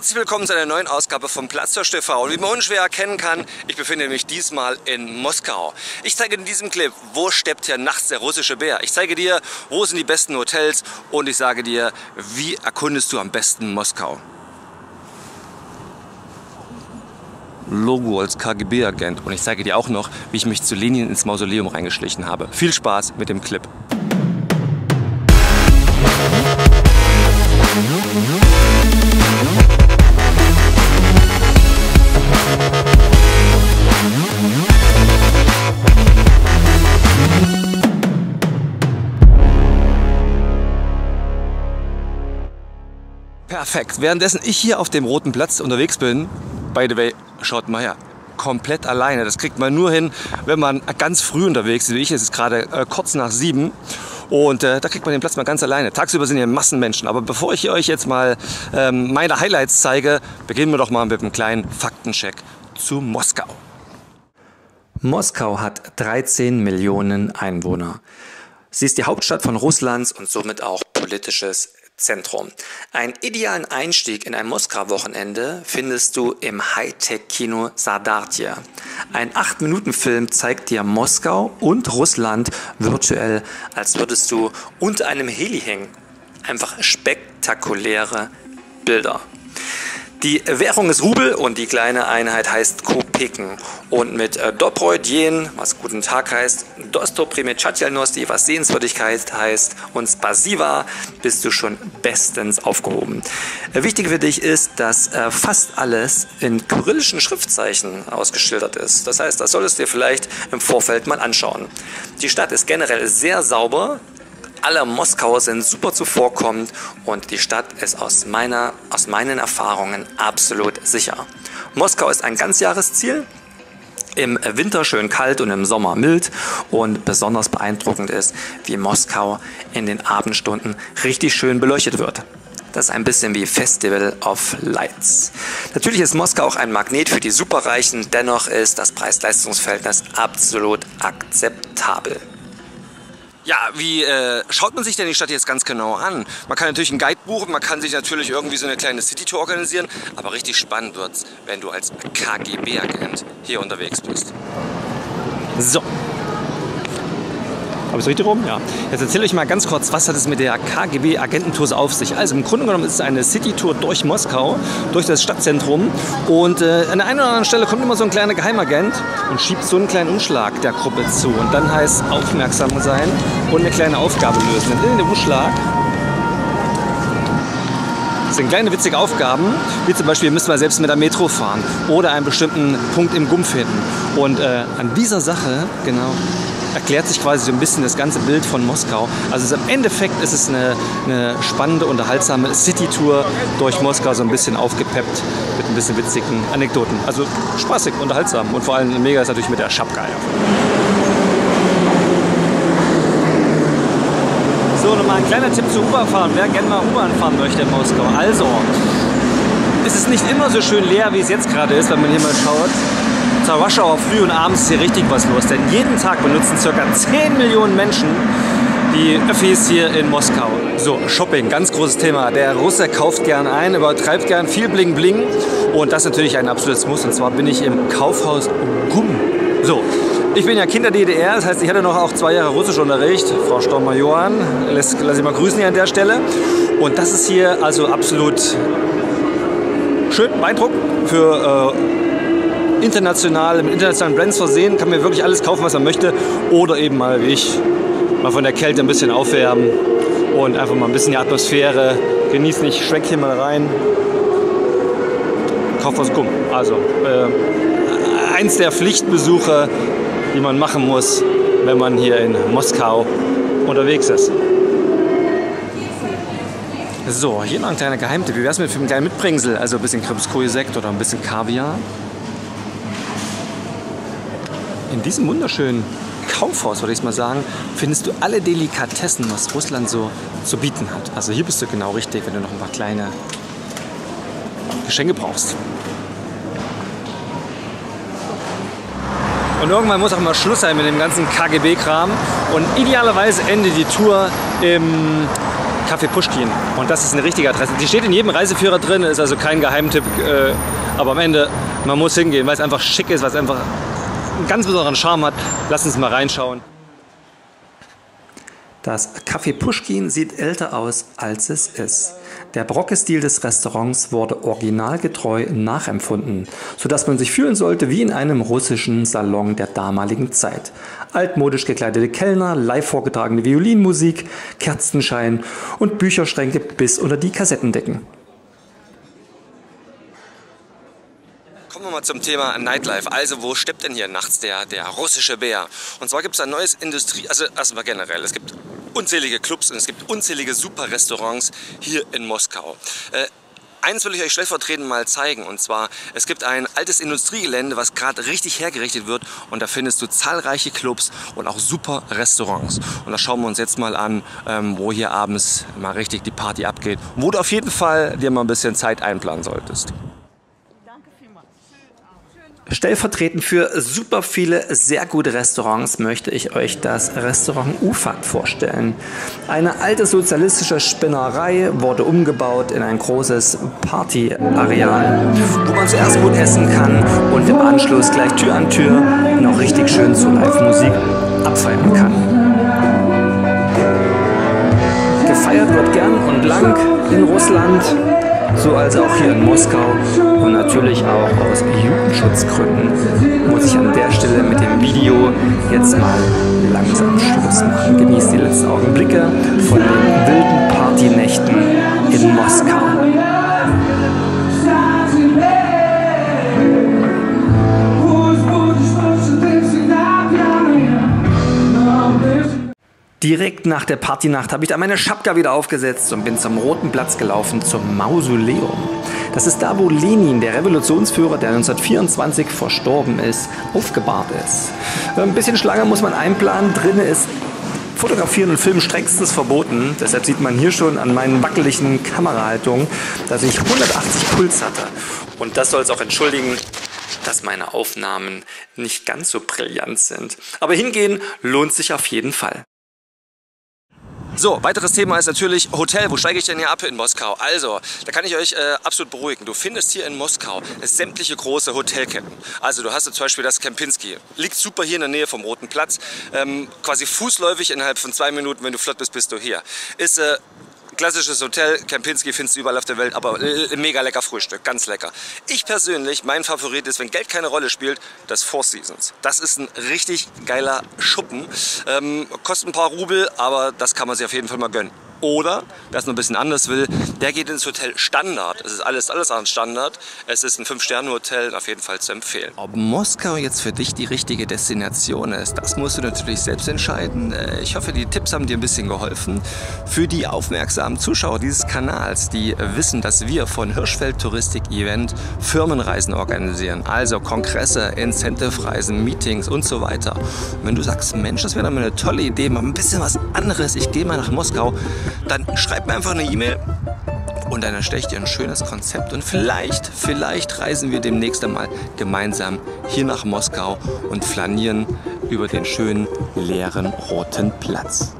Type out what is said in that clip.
Herzlich willkommen zu einer neuen Ausgabe vom Platzhirsch TV. Und wie man unschwer erkennen kann, ich befinde mich diesmal in Moskau. Ich zeige dir in diesem Clip, wo steppt hier nachts der russische Bär. Ich zeige dir, wo sind die besten Hotels und ich sage dir, wie erkundest du am besten Moskau. Logo als KGB-Agent und ich zeige dir auch noch, wie ich mich zu Lenin ins Mausoleum reingeschlichen habe. Viel Spaß mit dem Clip. Perfekt. Währenddessen ich hier auf dem Roten Platz unterwegs bin, by the way, schaut mal her, komplett alleine. Das kriegt man nur hin, wenn man ganz früh unterwegs ist, wie ich. Es ist gerade äh, kurz nach sieben. Und äh, da kriegt man den Platz mal ganz alleine. Tagsüber sind hier Massenmenschen. Aber bevor ich euch jetzt mal ähm, meine Highlights zeige, beginnen wir doch mal mit einem kleinen Faktencheck zu Moskau. Moskau hat 13 Millionen Einwohner. Sie ist die Hauptstadt von Russlands und somit auch politisches Zentrum. Einen idealen Einstieg in ein Moskau-Wochenende findest du im Hightech-Kino Sardartje. Ein 8-Minuten-Film zeigt dir Moskau und Russland virtuell, als würdest du unter einem Heli hängen. Einfach spektakuläre Bilder. Die Währung ist Rubel und die kleine Einheit heißt Kopeken. Und mit äh, was guten Tag heißt, Dostoprimechatjelnosti, was Sehenswürdigkeit heißt, und Spasiva, bist du schon bestens aufgehoben. Äh, wichtig für dich ist, dass äh, fast alles in kyrillischen Schriftzeichen ausgeschildert ist. Das heißt, das solltest du dir vielleicht im Vorfeld mal anschauen. Die Stadt ist generell sehr sauber, alle Moskauer sind super zuvorkommend und die Stadt ist aus, meiner, aus meinen Erfahrungen absolut sicher. Moskau ist ein Ganzjahresziel. Im Winter schön kalt und im Sommer mild und besonders beeindruckend ist, wie Moskau in den Abendstunden richtig schön beleuchtet wird. Das ist ein bisschen wie Festival of Lights. Natürlich ist Moskau auch ein Magnet für die Superreichen, dennoch ist das Preis-Leistungs-Verhältnis absolut akzeptabel. Ja, wie äh, schaut man sich denn die Stadt jetzt ganz genau an? Man kann natürlich einen Guide buchen, man kann sich natürlich irgendwie so eine kleine City-Tour organisieren, aber richtig spannend wird's, wenn du als KGB-Agent hier unterwegs bist. So, habe ich es richtig rum? Ja. Jetzt erzähle ich mal ganz kurz, was hat es mit der KGB-Agententour auf sich? Also im Grunde genommen ist es eine City-Tour durch Moskau, durch das Stadtzentrum. Und äh, an der einen oder anderen Stelle kommt immer so ein kleiner Geheimagent und schiebt so einen kleinen Umschlag der Gruppe zu. Und dann heißt aufmerksam sein und eine kleine Aufgabe lösen. Und in dem Umschlag sind kleine witzige Aufgaben, wie zum Beispiel, müssen wir selbst mit der Metro fahren oder einen bestimmten Punkt im Gumpf finden. Und äh, an dieser Sache, genau, erklärt sich quasi so ein bisschen das ganze Bild von Moskau. Also im Endeffekt ist es eine, eine spannende, unterhaltsame City-Tour durch Moskau, so ein bisschen aufgepeppt mit ein bisschen witzigen Anekdoten. Also spaßig, unterhaltsam und vor allem mega ist natürlich mit der Schapka. So, nochmal ein kleiner Tipp zu U-Bahn fahren. Wer gerne mal U-Bahn fahren möchte in Moskau. Also, es ist nicht immer so schön leer, wie es jetzt gerade ist, wenn man hier mal schaut Rush Hour früh und abends hier richtig was los. Denn jeden Tag benutzen ca. 10 Millionen Menschen die Öffis hier in Moskau. So, Shopping, ganz großes Thema. Der Russe kauft gern ein, übertreibt gern viel Bling Bling. Und das ist natürlich ein absolutes Muss. Und zwar bin ich im Kaufhaus Gumm. So, ich bin ja Kind der DDR, das heißt, ich hatte noch auch zwei Jahre Russischunterricht. Frau Stormer-Johann, lass, lass ich mal grüßen hier an der Stelle. Und das ist hier also absolut schön, beeindruckend für äh, international, mit internationalen Brands versehen, kann mir wirklich alles kaufen, was man möchte. Oder eben mal wie ich, mal von der Kälte ein bisschen aufwärmen und einfach mal ein bisschen die Atmosphäre genießen. Ich schwenk hier mal rein. Kauf was Gumm. Also äh, eins der Pflichtbesuche, die man machen muss, wenn man hier in Moskau unterwegs ist. So, hier noch ein kleiner Geheimtipp. Wie wäre es mit einem kleinen Mitbringsel? Also ein bisschen Krebskoje-Sekt oder ein bisschen Kaviar. In diesem wunderschönen Kaufhaus, würde ich mal sagen, findest du alle Delikatessen, was Russland so zu bieten hat. Also hier bist du genau richtig, wenn du noch ein paar kleine Geschenke brauchst. Und irgendwann muss auch mal Schluss sein mit dem ganzen KGB-Kram. Und idealerweise endet die Tour im Café Pushkin. Und das ist eine richtige Adresse. Die steht in jedem Reiseführer drin, ist also kein Geheimtipp. Äh, aber am Ende, man muss hingehen, weil es einfach schick ist, weil es einfach einen ganz besonderen Charme hat. Lass uns mal reinschauen. Das Café Pushkin sieht älter aus, als es ist. Der Brocke-Stil des Restaurants wurde originalgetreu nachempfunden, sodass man sich fühlen sollte wie in einem russischen Salon der damaligen Zeit. Altmodisch gekleidete Kellner, live vorgetragene Violinmusik, Kerzenschein und Bücherschränke bis unter die Kassettendecken. Kommen wir mal zum Thema Nightlife. Also, wo steppt denn hier nachts der, der russische Bär? Und zwar gibt es ein neues Industrie, also erstmal generell, es gibt unzählige Clubs und es gibt unzählige super Restaurants hier in Moskau. Äh, Eins will ich euch stellvertretend mal zeigen und zwar, es gibt ein altes Industriegelände, was gerade richtig hergerichtet wird und da findest du zahlreiche Clubs und auch super Restaurants. Und da schauen wir uns jetzt mal an, ähm, wo hier abends mal richtig die Party abgeht, wo du auf jeden Fall dir mal ein bisschen Zeit einplanen solltest. Stellvertretend für super viele sehr gute Restaurants möchte ich euch das Restaurant Ufat vorstellen. Eine alte sozialistische Spinnerei wurde umgebaut in ein großes Partyareal, wo man zuerst gut essen kann und im Anschluss gleich Tür an Tür noch richtig schön zu Live-Musik abfeiern kann. Gefeiert wird gern und lang in Russland so als auch hier in Moskau und natürlich auch aus Jugendschutzgründen muss ich an der Stelle mit dem Video jetzt mal langsam Schluss machen. Genießt die letzten Augenblicke von den wilden Partynächten in Moskau. Direkt nach der Partynacht habe ich da meine Schapka wieder aufgesetzt und bin zum Roten Platz gelaufen, zum Mausoleum. Das ist da, wo Lenin, der Revolutionsführer, der 1924 verstorben ist, aufgebahrt ist. Ein bisschen Schlange muss man einplanen. Drinnen ist Fotografieren und Filmen strengstens verboten. Deshalb sieht man hier schon an meinen wackeligen Kamerahaltungen, dass ich 180 Puls hatte. Und das soll es auch entschuldigen, dass meine Aufnahmen nicht ganz so brillant sind. Aber hingehen lohnt sich auf jeden Fall. So, weiteres Thema ist natürlich Hotel. Wo steige ich denn hier ab in Moskau? Also, da kann ich euch äh, absolut beruhigen. Du findest hier in Moskau sämtliche große Hotelketten. Also, du hast zum Beispiel das Kempinski. Liegt super hier in der Nähe vom Roten Platz. Ähm, quasi fußläufig innerhalb von zwei Minuten, wenn du flott bist, bist du hier. Ist äh, klassisches Hotel, Kempinski findest du überall auf der Welt, aber mega lecker Frühstück, ganz lecker. Ich persönlich, mein Favorit ist, wenn Geld keine Rolle spielt, das Four Seasons. Das ist ein richtig geiler Schuppen. Ähm, kostet ein paar Rubel, aber das kann man sich auf jeden Fall mal gönnen. Oder, wer es noch ein bisschen anders will, der geht ins Hotel Standard. Es ist alles, alles an Standard. Es ist ein Fünf-Sterne-Hotel, auf jeden Fall zu empfehlen. Ob Moskau jetzt für dich die richtige Destination ist, das musst du natürlich selbst entscheiden. Äh, ich hoffe, die Tipps haben dir ein bisschen geholfen. Für die aufmerksamen Zuschauer dieses Kanals, die wissen, dass wir von Hirschfeld Touristik Event Firmenreisen organisieren. Also Kongresse, Incentive-Reisen, Meetings und so weiter. Und wenn du sagst, Mensch, das wäre doch mal eine tolle Idee, mal ein bisschen was anderes, ich gehe mal nach Moskau, dann schreib mir einfach eine E-Mail und dann erstelle ich dir ein schönes Konzept und vielleicht, vielleicht reisen wir demnächst einmal gemeinsam hier nach Moskau und flanieren über den schönen leeren roten Platz.